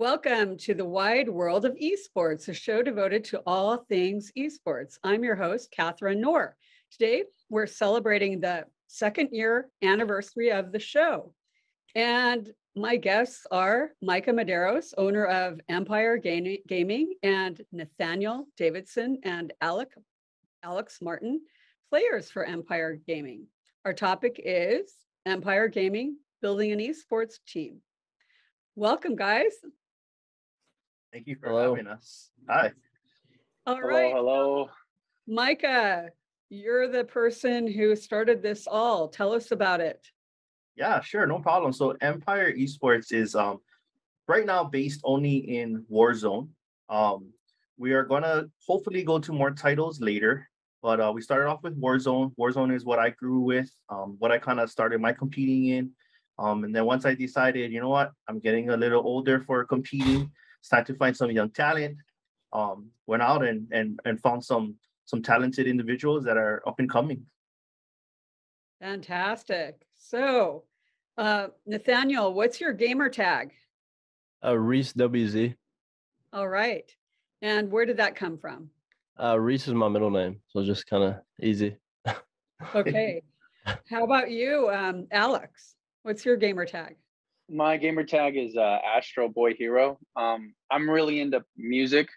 Welcome to the wide world of esports, a show devoted to all things esports. I'm your host, Katharine Nohr. Today, we're celebrating the second year anniversary of the show. And my guests are Micah Medeiros, owner of Mpire Gaming, and Nathaniel Davidson and Alec, Alex Martin, players for Mpire Gaming. Our topic is Mpire Gaming, building an esports team. Welcome, guys. Thank you for hello. having us. Hi. All hello, right. Hello. Micah, you're the person who started this all. Tell us about it. Yeah, sure, no problem. So Mpire Esports is um right now based only in Warzone. Um we are gonna hopefully go to more titles later, but uh, we started off with Warzone. Warzone is what I grew with, um, what I kind of started my competing in. Um, and then once I decided, you know what, I'm getting a little older for competing it's time to find some young talent. Um, went out and and and found some some talented individuals that are up and coming. Fantastic. So, uh, Nathaniel, what's your gamer tag? Uh, Reese WZ. All right. And where did that come from? Uh, Reese is my middle name, so just kind of easy. okay. How about you, um, Alex? What's your gamer tag? My gamer tag is uh, Astro Boy Hero. Um, I'm really into music,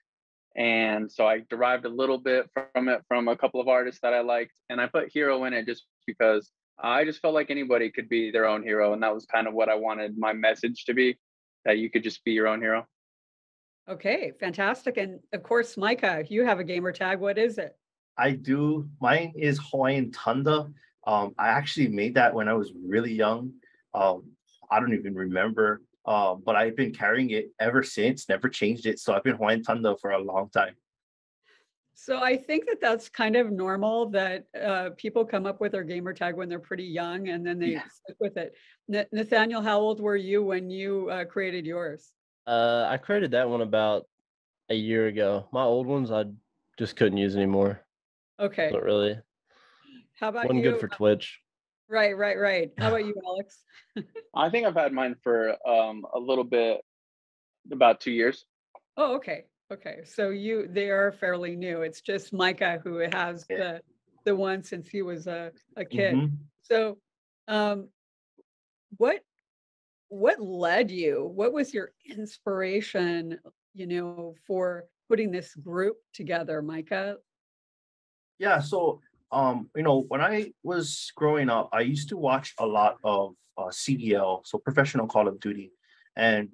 and so I derived a little bit from it from a couple of artists that I liked, and I put hero in it just because I just felt like anybody could be their own hero, and that was kind of what I wanted my message to be, that you could just be your own hero. Okay, fantastic. And of course, Micah, you have a gamer tag. What is it? I do. Mine is Hawaiian Tunda. Um, I actually made that when I was really young. Um, I don't even remember. Uh, but I've been carrying it ever since, never changed it. So I've been Hawaiian Tando for a long time. So I think that that's kind of normal that uh, people come up with their gamer tag when they're pretty young and then they yeah. stick with it. N- Nathaniel, how old were you when you uh, created yours? Uh, I created that one about a year ago. My old ones I just couldn't use anymore. Okay. Not really. How about Wasn't good for Twitch. Right, right, right. How about you, Alex? I think I've had mine for um, a little bit, about two years. Oh, okay, okay. So you, they are fairly new. It's just Micah who has the the one since he was a a kid. Mm-hmm. So, um, what what led you? What was your inspiration? You know, for putting this group together, Micah. Yeah. So um, you know, when I was growing up, I used to watch a lot of uh, CDL, so professional Call of Duty, and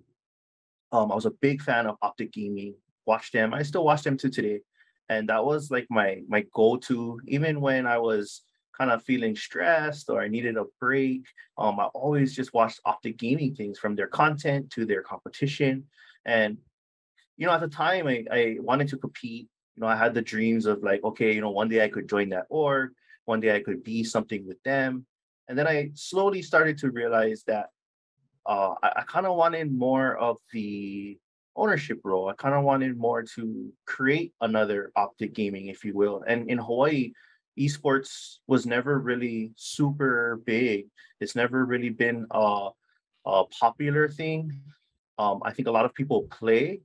um, I was a big fan of Optic Gaming. Watch them. I still watch them to today, and that was like my my go-to. Even when I was kind of feeling stressed or I needed a break, um, I always just watched Optic Gaming things from their content to their competition, and you know, at the time, I, I wanted to compete you know, I had the dreams of like, okay, you know, one day I could join that org, one day I could be something with them. And then I slowly started to realize that uh, I, I kind of wanted more of the ownership role. I kind of wanted more to create another optic gaming, if you will. And in Hawaii, esports was never really super big. It's never really been a, a popular thing. Um, I think a lot of people play,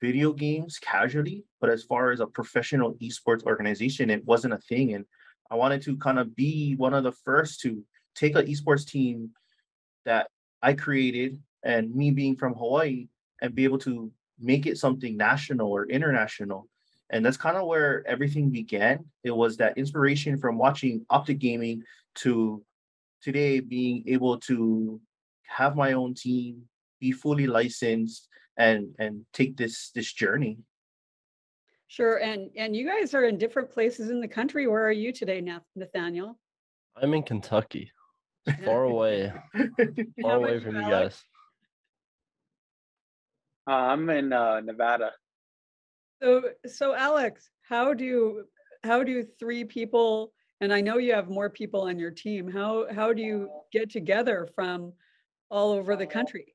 video games casually, but as far as a professional esports organization, it wasn't a thing. And I wanted to kind of be one of the first to take an esports team that I created and me being from Hawaii and be able to make it something national or international. And that's kind of where everything began. It was that inspiration from watching Optic Gaming to today being able to have my own team, be fully licensed, and and take this this journey. Sure and and you guys are in different places in the country. Where are you today nathaniel? I'm in kentucky. Far away. Far away from you guys. Uh, i'm in uh, nevada. So so alex how do how do three people and i know you have more people on your team how how do you get together from all over the country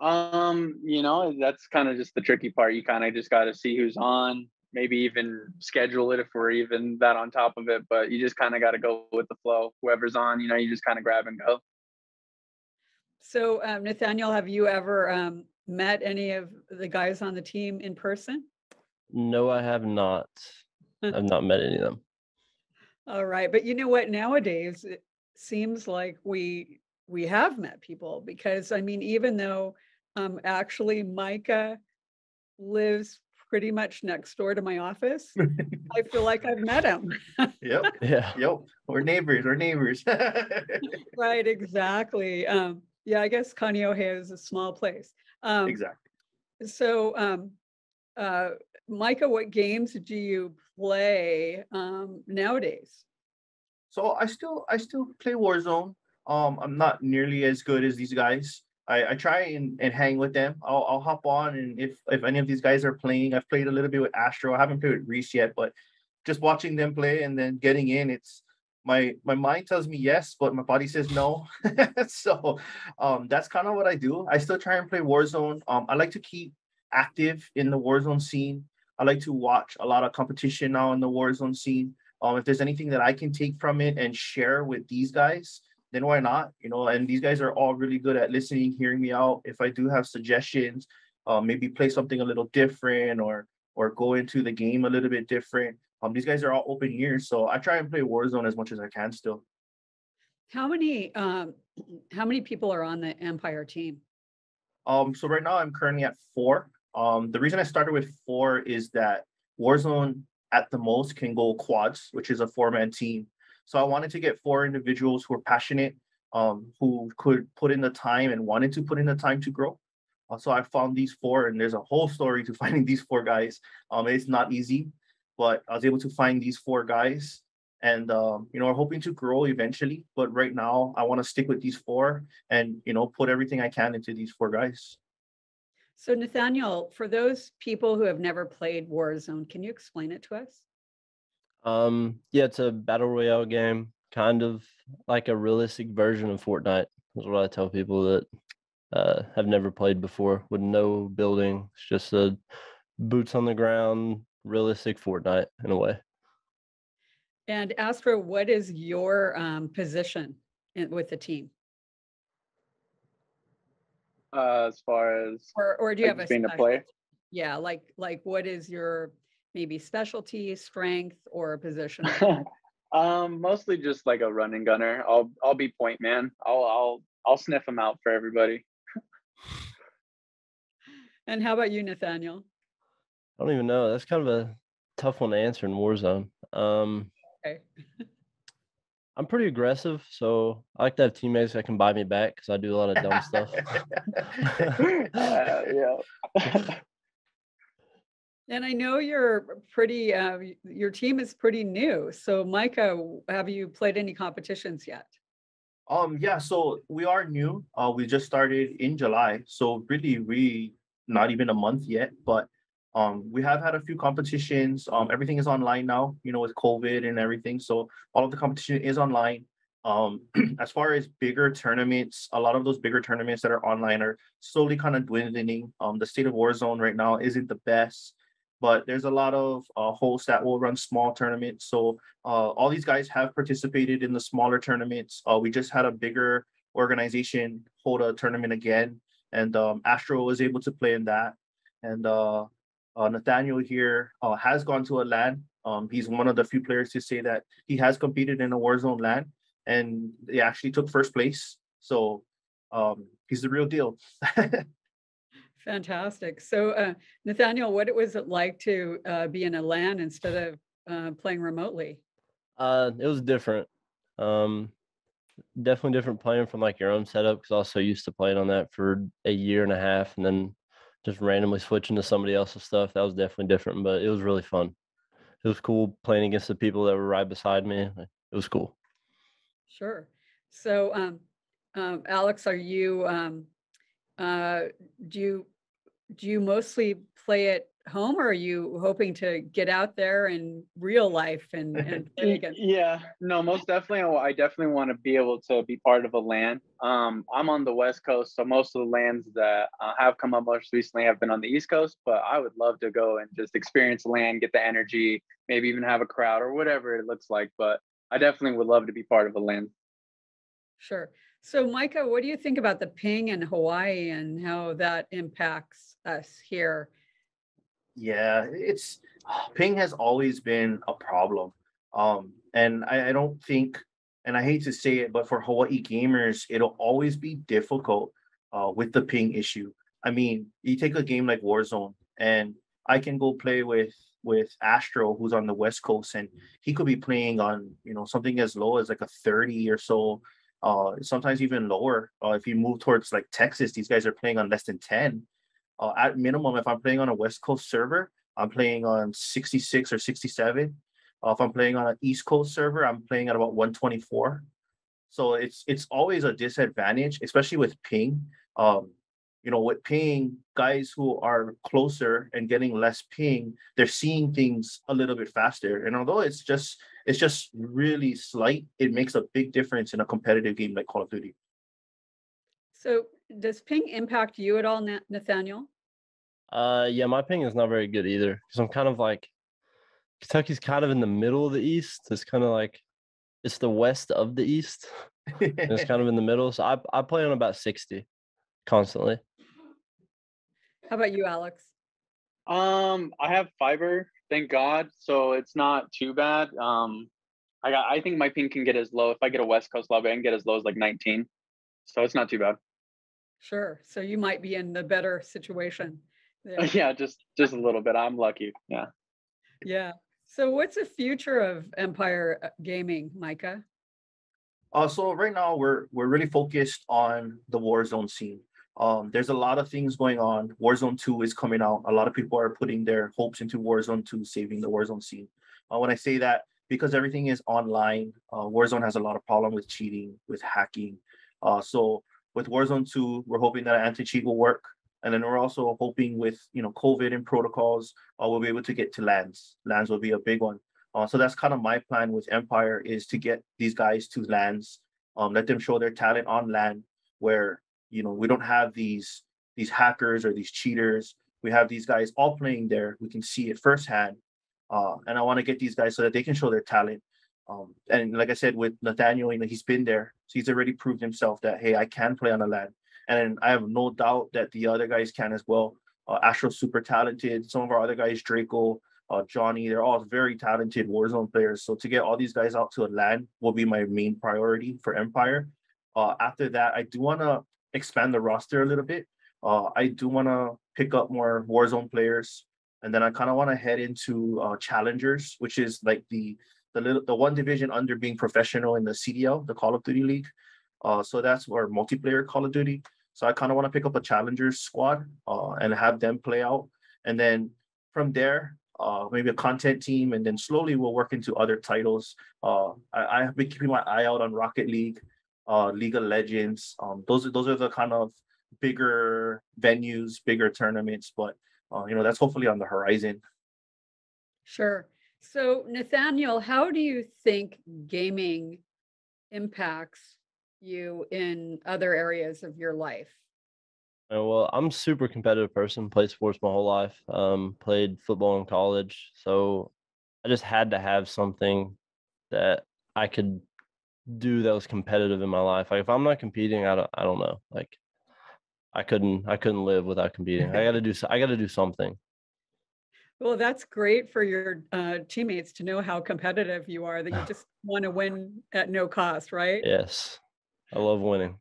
um, you know, that's kind of just the tricky part. You kind of just got to see who's on, maybe even schedule it if we're even that on top of it. But you just kind of got to go with the flow. Whoever's on, you know, you just kind of grab and go. So um, Nathaniel, have you ever um, met any of the guys on the team in person? No, I have not. I've not met any of them. All right, but you know what? Nowadays, it seems like we we have met people because I mean, even though um, actually Micah lives pretty much next door to my office, I feel like I've met him. Yep, Yeah. yep. We're neighbors. We're neighbors. Right, exactly. Um, yeah, I guess Kaneohe is a small place. Um, exactly. So, um, uh, Micah, what games do you play um, nowadays? So I still I still play Warzone. Um, I'm not nearly as good as these guys. I, I try and, and hang with them. I'll I'll hop on and if if any of these guys are playing, I've played a little bit with Astro. I haven't played with Reese yet, but just watching them play and then getting in, it's my my mind tells me yes, but my body says no. so um that's kind of what I do. I still try and play Warzone. Um, I like to keep active in the Warzone scene. I like to watch a lot of competition now in the Warzone scene. Um, if there's anything that I can take from it and share with these guys, then why not? You know, and these guys are all really good at listening, hearing me out. If I do have suggestions, uh, maybe play something a little different or or go into the game a little bit different. Um, these guys are all open ears, so I try and play Warzone as much as I can still. How many um, how many people are on the Mpire team? Um, so right now I'm currently at four. Um, the reason I started with four is that Warzone at the most can go quads, which is a four-man team. So I wanted to get four individuals who are passionate, um, who could put in the time and wanted to put in the time to grow. Uh, so I found these four, and there's a whole story to finding these four guys. Um, it's not easy, but I was able to find these four guys, and um, you know, we're hoping to grow eventually. But right now, I want to stick with these four, and you know, put everything I can into these four guys. So Nathaniel, for those people who have never played Warzone, can you explain it to us? Um, yeah, it's a battle royale game, kind of like a realistic version of Fortnite. Is what I tell people that uh, have never played before with no building. It's just a boots on the ground, realistic Fortnite in a way. And Astro, what is your um, position in, with the team? Uh, as far as Or, or do you like, have a being a player. Yeah, like, like what is your maybe specialty, strength, or a position? um, mostly just like a running gunner. I'll I'll be point man. I'll I'll I'll sniff them out for everybody. And how about you, Nathaniel? I don't even know. That's kind of a tough one to answer in Warzone. Um, Okay. I'm pretty aggressive, so I like to have teammates that can buy me back because I do a lot of dumb stuff. Uh, yeah. And I know you're pretty, uh, your team is pretty new. So Micah, have you played any competitions yet? Um, yeah, so we are new. Uh, we just started in July, so really, we not even a month yet, but um, we have had a few competitions. Um, everything is online now, you know, with COVID and everything. So all of the competition is online. Um, as far as bigger tournaments, a lot of those bigger tournaments that are online are slowly kind of dwindling. Um, the state of Warzone right now isn't the best, but there's a lot of uh, hosts that will run small tournaments. So uh, all these guys have participated in the smaller tournaments. Uh, we just had a bigger organization hold a tournament again, and um, Astro was able to play in that. And uh, uh, Nathaniel here uh, has gone to a LAN. Um, he's one of the few players to say that he has competed in a Warzone LAN, and he actually took first place. So um, he's the real deal. Fantastic. So uh, Nathaniel, what it was it like to uh, be in a LAN instead of uh, playing remotely? Uh, it was different. Um, definitely different playing from like your own setup because I was so used to playing on that for a year and a half, and then just randomly switching to somebody else's stuff. That was definitely different, but it was really fun. It was cool playing against the people that were right beside me. It was cool. Sure. So um, um, Alex, are you, um, uh, do you, do you mostly play at home or are you hoping to get out there in real life and, and Yeah, no, most definitely. I- I definitely want to be able to be part of a LAN. Um, I'm on the West Coast, so most of the LANs that uh, have come up most recently have been on the East Coast. But I would love to go and just experience LAN, get the energy, maybe even have a crowd or whatever it looks like. But I definitely would love to be part of a LAN. Sure. So Micah, what do you think about the ping in Hawaii and how that impacts us here? Yeah, it's ping has always been a problem. Um, and I, I don't think, and I hate to say it, but for Hawaii gamers, it'll always be difficult uh, with the ping issue. I mean, you take a game like Warzone, and I can go play with with Astro, who's on the West Coast, and he could be playing on you know something as low as like a thirty or so, uh, sometimes even lower. Uh, if you move towards like Texas, these guys are playing on less than ten. Uh, at minimum, if I'm playing on a West Coast server, I'm playing on 66 or 67. Uh, if I'm playing on an East Coast server, I'm playing at about 124. So it's it's always a disadvantage, especially with ping. Um, you know, with ping, guys who are closer and getting less ping, they're seeing things a little bit faster. And although it's just it's just really slight, it makes a big difference in a competitive game like Call of Duty. So does ping impact you at all, Nathaniel? Uh, yeah, my ping is not very good either because I'm kind of like Kentucky's kind of in the middle of the East. It's kind of like it's the west of the East. it's kind of in the middle. So I I play on about sixty constantly. How about you, Alex? Um, I have fiber, thank God, so it's not too bad. Um, I got I think my ping can get as low if I get a West Coast lobby, I can get as low as like 19. So it's not too bad. Sure. So you might be in the better situation. Yeah, yeah just just a little bit. I'm lucky. Yeah. Yeah. So what's the future of Mpire uh, Gaming, Micah? Uh, so right now we're we're really focused on the Warzone scene. Um, there's a lot of things going on. Warzone 2 is coming out. A lot of people are putting their hopes into Warzone 2, saving the Warzone scene. Uh, when I say that, because everything is online, uh, Warzone has a lot of problem with cheating, with hacking. Uh, so with Warzone 2, we're hoping that anti-cheat will work. And then we're also hoping with you know COVID and protocols, uh, we'll be able to get to LANs. LANs will be a big one. Uh, so that's kind of my plan with Mpire is to get these guys to LANs, um, let them show their talent on LAN, where you know we don't have these these hackers or these cheaters. We have these guys all playing there. We can see it firsthand, uh, and I want to get these guys so that they can show their talent. Um, and like I said with Nathaniel, you know he's been there, so he's already proved himself that hey, I can play on a LAN. And I have no doubt that the other guys can as well. Uh, super talented. Some of our other guys, Draco, uh, Johnny, they're all very talented Warzone players. So to get all these guys out to a LAN will be my main priority for Mpire. Uh, after that, I do want to expand the roster a little bit. Uh, I do want to pick up more Warzone players, and then I kind of want to head into uh, challengers, which is like the the little the one division under being professional in the CDL, the Call of Duty League. Uh, so that's where multiplayer Call of Duty. So I kind of want to pick up a challengers squad uh, and have them play out, and then from there, uh, maybe a content team, and then slowly we'll work into other titles. Uh, I, I have been keeping my eye out on Rocket League, uh, League of Legends. Um, those are those are the kind of bigger venues, bigger tournaments, but uh, you know that's hopefully on the horizon. Sure. So Nathaniel, how do you think gaming impacts you in other areas of your life? Uh, well, I'm a super competitive person. Played sports my whole life. Um, played football in college, so I just had to have something that I could do that was competitive in my life. Like if I'm not competing, I don't, I don't know. Like I couldn't, I couldn't live without competing. I got to do, I got to do something. Well, that's great for your uh, teammates to know how competitive you are. That you just want to win at no cost, right? Yes. I love winning.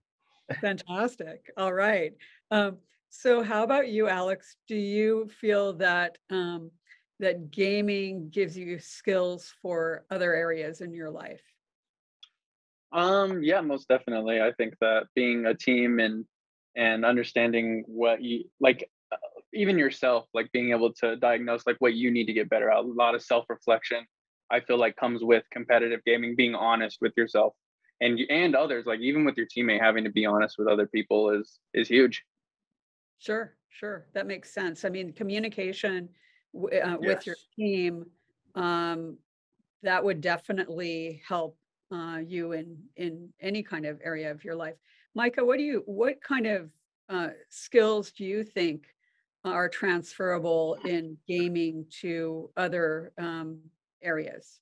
Fantastic. All right. Um, so how about you, Alex? Do you feel that um, that gaming gives you skills for other areas in your life? Um, yeah, most definitely. I think that being a team and and understanding what you like uh, even yourself like being able to diagnose like what you need to get better at a lot of self-reflection i feel like comes with competitive gaming being honest with yourself and and others like even with your teammate having to be honest with other people is is huge. Sure sure. That makes sense. I mean communication w- uh, with your team um, that would definitely help uh, you in in any kind of area of your life. Micah what do you what kind of uh, skills do you think are transferable in gaming to other um, areas?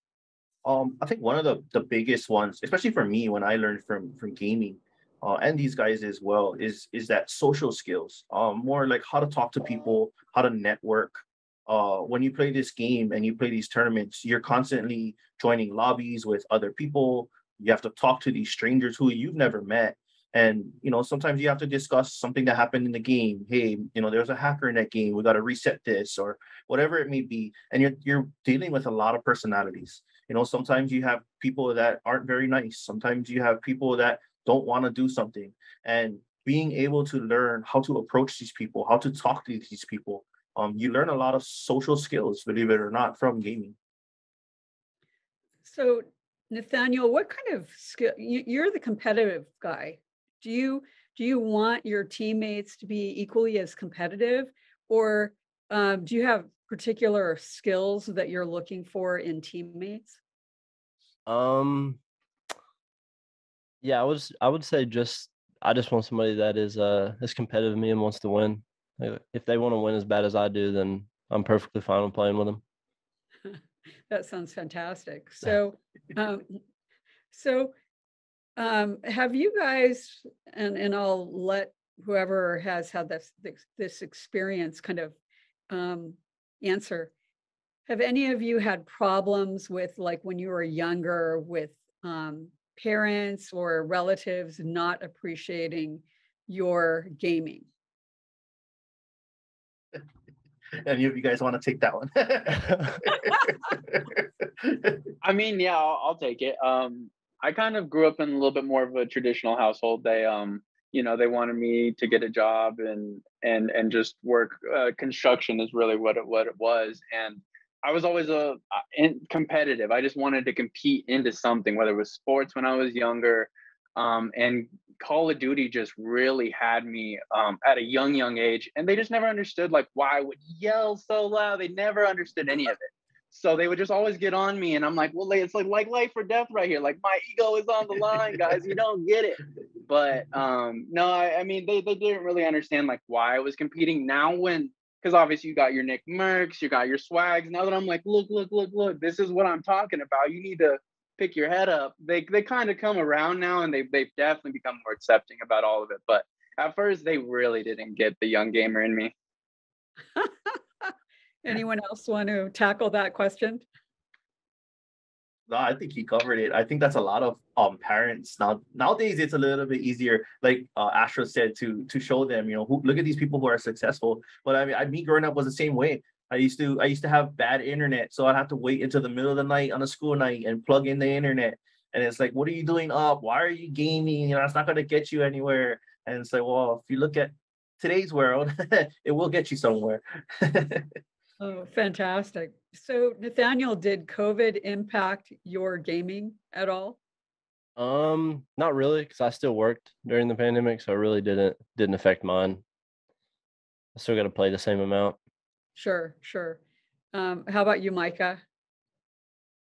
Um, I think one of the, the biggest ones, especially for me when I learned from from gaming, uh, and these guys as well is is that social skills. Um more like how to talk to people how to network uh when you play this game and you play these tournaments you're constantly joining lobbies with other people. You have to talk to these strangers who you've never met. And you know sometimes you have to discuss something that happened in the game. Hey you know there's a hacker in that game. We got to reset this or whatever it may be. And you're you're dealing with a lot of personalities. You know sometimes you have people that aren't very nice. Sometimes you have people that don't want to do something. And being able to learn how to approach these people how to talk to these people um, you learn a lot of social skills believe it or not from gaming So Nathaniel, what kind of skill, you, you're the competitive guy. Do you, do you want your teammates to be equally as competitive? Or um, do you have particular skills that you're looking for in teammates? Um, yeah, I was I would say just I just want somebody that is uh as competitive as me and wants to win. If they want to win as bad as I do, then I'm perfectly fine with playing with them. That sounds fantastic. So, um, so, um, have you guys, and, and I'll let whoever has had this, this, this experience kind of, um, answer. Have any of you had problems with, like, when you were younger with, um, parents or relatives not appreciating your gaming? Any of you guys want to take that one I mean, yeah, I'll, I'll take it. Um, I kind of grew up in a little bit more of a traditional household. They, um, you know, they wanted me to get a job and and and just work. Uh, construction is really what it what it was, and I was always a uh, competitive. I just wanted to compete into something, whether it was sports when I was younger, um, and Call of Duty just really had me um, at a young young age, and they just never understood like why I would yell so loud. They never understood any of it. So they would just always get on me, and I'm like, well, it's like like life or death right here. Like my ego is on the line, guys. You don't get it. But um, no, I, I mean they they didn't really understand like why I was competing. Now when because obviously you got your Nick Mercs, you got your swags. Now that I'm like, look, look, look, look, this is what I'm talking about. You need to pick your head up. They they kind of come around now, and they they've definitely become more accepting about all of it. But at first, they really didn't get the young gamer in me. Anyone else want to tackle that question? No, I think he covered it. I think that's a lot of um parents now. Nowadays, it's a little bit easier, like uh, Astro said, to to show them, you know, who look at these people who are successful. But I mean, I me growing up was the same way. I used to I used to have bad internet, so I'd have to wait until the middle of the night on a school night and plug in the internet. And it's like, what are you doing up? Why are you gaming? You know, it's not gonna get you anywhere. And it's like, well, if you look at today's world, it will get you somewhere. Oh, fantastic. So Nathaniel, did COVID impact your gaming at all? Um, not really, because I still worked during the pandemic, so it really didn't didn't affect mine. I still got to play the same amount. Sure, sure. Um, how about you, Micah?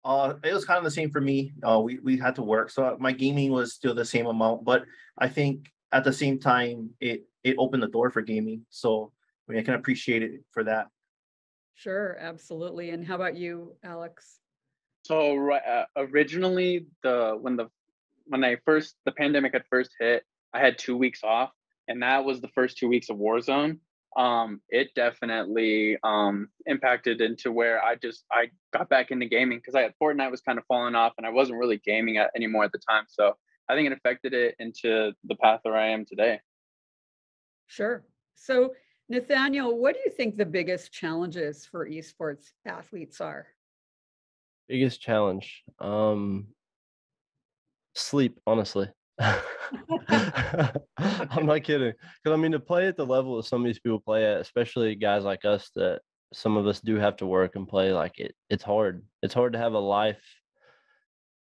Uh, it was kind of the same for me. Uh, we we had to work, so my gaming was still the same amount. But I think at the same time, it it opened the door for gaming. So I mean, I can appreciate it for that. Sure, absolutely. And how about you, Alex? So uh, originally the when the when I first the pandemic had first hit, I had two weeks off, and that was the first two weeks of Warzone. Um, it definitely um impacted into where I just I got back into gaming because I had Fortnite was kind of falling off, and I wasn't really gaming at, anymore at the time. So I think it affected it into the path where I am today. Sure. So Nathaniel, what do you think the biggest challenges for esports athletes are? Biggest challenge, um, sleep, honestly. I'm not kidding. Because I mean, to play at the level that some of these people play at, especially guys like us that some of us do have to work and play, like it, it's hard. It's hard to have a life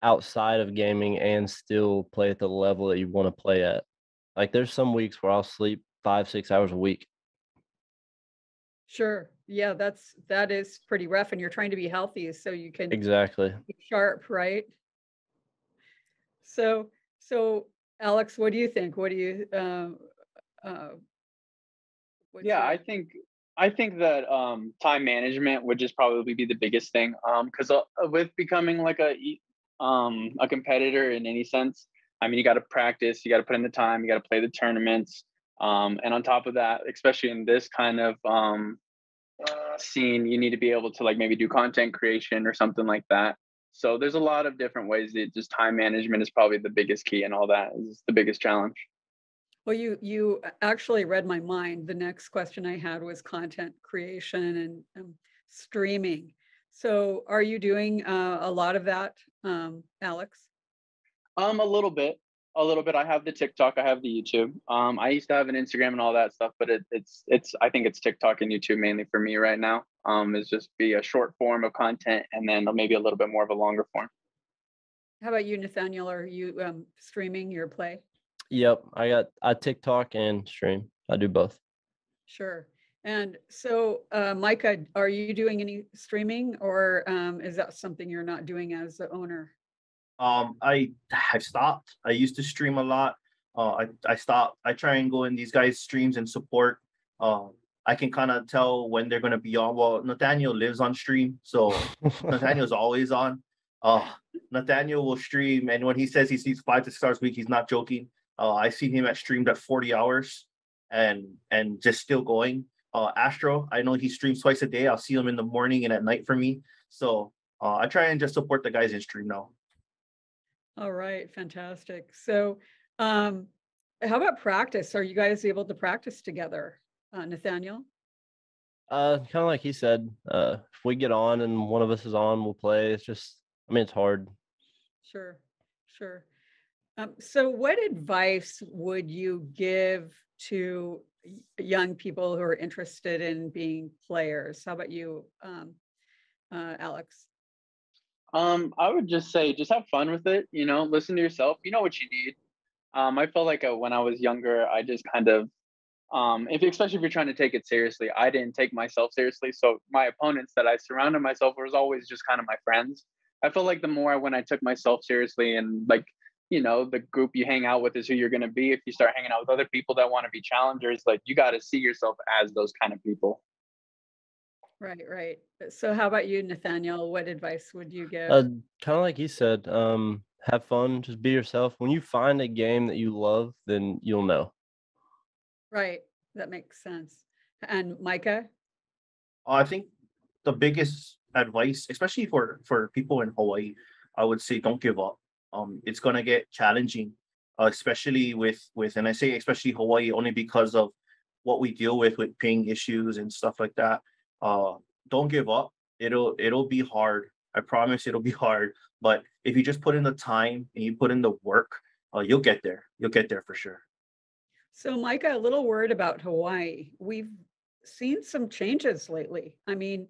outside of gaming and still play at the level that you want to play at. Like there's some weeks where I'll sleep five, six hours a week. Sure. Yeah, that's that is pretty rough and you're trying to be healthy so you can Exactly. be sharp, right? So so Alex, what do you think? What do you um uh Yeah, your- I think I think that um, time management would just probably be the biggest thing. Um, because uh, with becoming like a um a competitor in any sense, I mean, you got to practice, you got to put in the time, you got to play the tournaments. Um, and on top of that, especially in this kind of um, uh, scene, you need to be able to like maybe do content creation or something like that. So there's a lot of different ways that just time management is probably the biggest key and all that is the biggest challenge. Well, you you actually read my mind. The next question I had was content creation and um, streaming. So are you doing uh, a lot of that, um, Alex? Um, a little bit, a little bit. I have the TikTok, I have the YouTube. Um, I used to have an Instagram and all that stuff, but it, it's it's I think it's TikTok and YouTube mainly for me right now. Um, is just be a short form of content and then maybe a little bit more of a longer form. How about you, Nathaniel? Are you um, streaming your play? Yep, I got I TikTok and stream. I do both. Sure. And so, uh, Micah, are you doing any streaming or um, is that something you're not doing as the owner? Um, I I've stopped. I used to stream a lot. Uh, I I stopped. I try and go in these guys' streams and support. Um, I can kind of tell when they're gonna be on. Well, Nathaniel lives on stream, so Nathaniel's always on. Uh, Nathaniel will stream, and when he says he sees five to six hours a week, he's not joking. Uh, I see him at streamed at 40 hours and and just still going. Uh, Astro, I know he streams twice a day. I'll see him in the morning and at night for me. So uh, I try and just support the guys in stream now. All right, fantastic. So, um, how about practice? Are you guys able to practice together, uh, Nathaniel? Uh, kind of like he said, uh, if we get on and one of us is on, we'll play. It's just, I mean, it's hard. Sure, sure. Um, so, what advice would you give to young people who are interested in being players? How about you, um, uh, Alex? Um, I would just say just have fun with it. You know, listen to yourself. You know what you need. Um, I felt like uh, when I was younger, I just kind of, um, if especially if you're trying to take it seriously, I didn't take myself seriously. So my opponents that I surrounded myself with was always just kind of my friends. I felt like the more when I took myself seriously and like, you know, the group you hang out with is who you're going to be. If you start hanging out with other people that want to be challengers, like you got to see yourself as those kind of people. Right, right. So, how about you, Nathaniel? What advice would you give? Uh, kind of like he said, um, have fun, just be yourself. When you find a game that you love, then you'll know. Right, that makes sense. And Micah? Uh, I think the biggest advice, especially for for people in Hawaii, I would say don't give up. Um, it's gonna get challenging, uh, especially with with, and I say especially Hawaii only because of what we deal with with ping issues and stuff like that. Uh, don't give up. It'll it'll be hard. I promise it'll be hard. But if you just put in the time and you put in the work, uh, you'll get there. You'll get there for sure. So, Micah, a little word about Hawaii. We've seen some changes lately. I mean,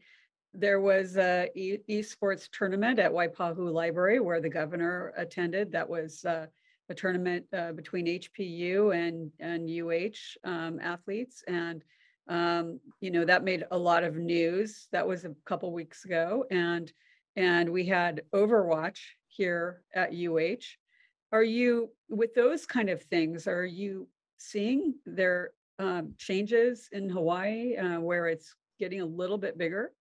there was a e- esports tournament at Waipahu Library where the governor attended. That was uh, a tournament uh, between HPU and and UH um, athletes, and um, you know that made a lot of news. That was a couple weeks ago, and and we had Overwatch here at UH. Are you with those kind of things? Are you seeing their um, changes in Hawaii uh, where it's getting a little bit bigger?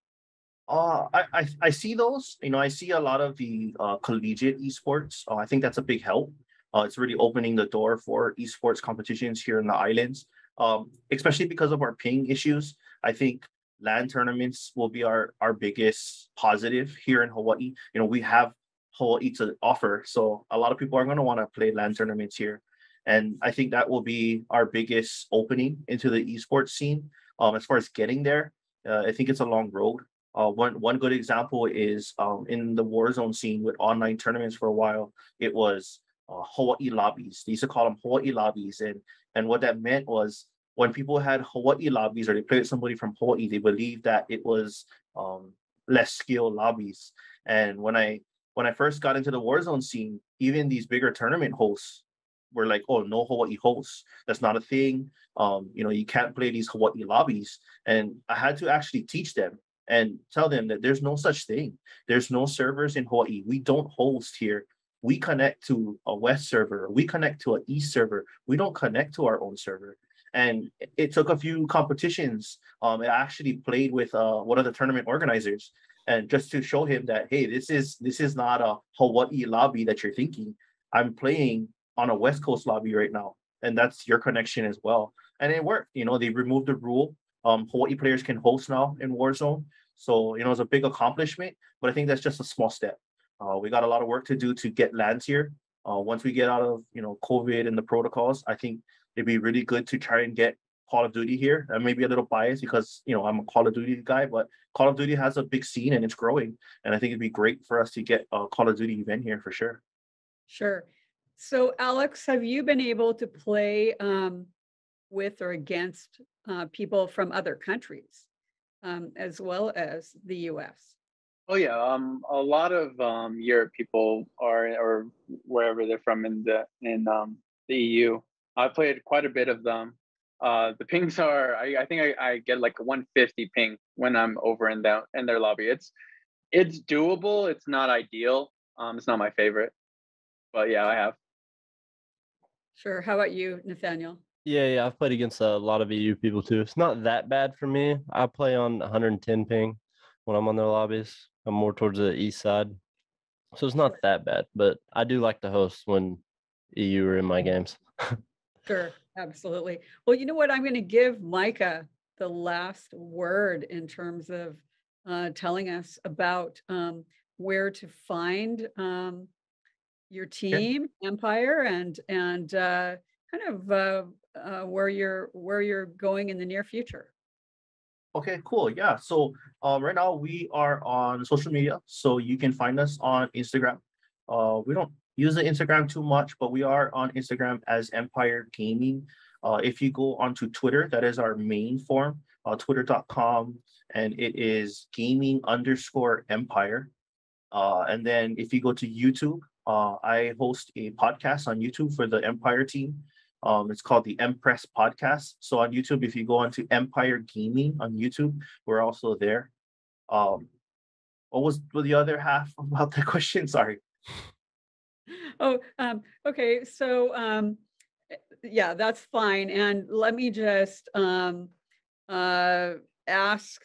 Uh, I, I I see those. You know, I see a lot of the uh, collegiate esports. Uh, I think that's a big help. Uh, it's really opening the door for esports competitions here in the islands, um, especially because of our ping issues. I think LAN tournaments will be our our biggest positive here in Hawaii. You know, we have Hawaii to offer, so a lot of people are going to want to play LAN tournaments here, and I think that will be our biggest opening into the esports scene. Um, as far as getting there, uh, I think it's a long road. Uh, one one good example is um, in the Warzone scene with online tournaments for a while. It was uh, Hawaii lobbies. They used to call them Hawaii lobbies, and and what that meant was when people had Hawaii lobbies or they played with somebody from Hawaii, they believed that it was um, less skilled lobbies. And when I when I first got into the Warzone scene, even these bigger tournament hosts were like, "Oh, no Hawaii hosts. That's not a thing. Um, you know, you can't play these Hawaii lobbies." And I had to actually teach them and tell them that there's no such thing. There's no servers in Hawaii. We don't host here. We connect to a West server. We connect to an East server. We don't connect to our own server. And it took a few competitions. Um, I actually played with uh, one of the tournament organizers, and just to show him that hey, this is this is not a Hawaii lobby that you're thinking. I'm playing on a West Coast lobby right now, and that's your connection as well. And it worked. You know, they removed the rule. Um, Hawaii players can host now in Warzone, so you know it's a big accomplishment. But I think that's just a small step. Uh, we got a lot of work to do to get LANs here. Uh, once we get out of you know COVID and the protocols, I think it'd be really good to try and get Call of Duty here. I may be a little biased because you know I'm a Call of Duty guy, but Call of Duty has a big scene and it's growing, and I think it'd be great for us to get a Call of Duty event here for sure. Sure. So Alex, have you been able to play um, with or against uh, people from other countries, um, as well as the U.S.? Oh yeah, um, a lot of um, Europe people are, or wherever they're from in the in um, the EU. I played quite a bit of them. Uh, the pings are, I, I think I, I get like a 150 ping when I'm over in that in their lobby. It's it's doable. It's not ideal. Um, it's not my favorite, but yeah, I have. Sure. How about you, Nathaniel? Yeah, yeah, I've played against a lot of EU people too. It's not that bad for me. I play on 110 ping when I'm on their lobbies. I'm more towards the east side. So it's not that bad, but I do like to host when EU are in my games. Sure, absolutely. Well, you know what? I'm going to give Micah the last word in terms of uh, telling us about um, where to find um, your team, Mpire, and and uh, kind of uh, uh, where you're where you're going in the near future. Okay, cool. Yeah. So um, right now we are on social media, so you can find us on Instagram. Uh, we don't use the Instagram too much, but we are on Instagram as Mpire Gaming. Uh, if you go onto Twitter, that is our main form, uh, twitter.com, and it is gaming underscore empire. Uh, and then if you go to YouTube, uh, I host a podcast on YouTube for the Mpire team. Um, it's called the Empress Podcast. So on YouTube, if you go onto Mpire Gaming on YouTube, we're also there. Um, what was the other half about the question? Sorry. Oh, um, okay. So, um, yeah, that's fine. And let me just um, uh, ask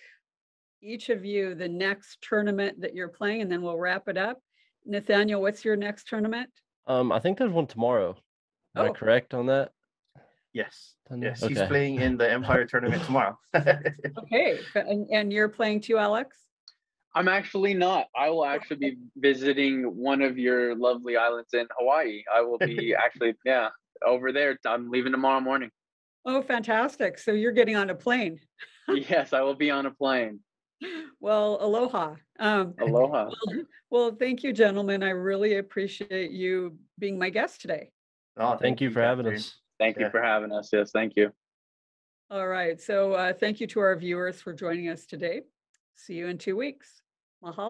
each of you the next tournament that you're playing, and then we'll wrap it up. Nathaniel, what's your next tournament? Um, I think there's one tomorrow. Am I Oh. correct on that? Yes. Tanya? Yes. He's playing in the Mpire tournament tomorrow. Okay, and, and you're playing too, Alex? I'm actually not. I will actually be visiting one of your lovely islands in Hawaii. I will be actually, yeah, over there. I'm leaving tomorrow morning. Oh, fantastic. So you're getting on a plane. yes, I will be on a plane. Well, aloha. Um, Aloha. well, thank you, gentlemen. I really appreciate you being my guest today. Oh, Thank you for having Catherine. us. Thank you for having us. Yes, thank you. All right. So uh, thank you to our viewers for joining us today. See you in two weeks. Mahalo.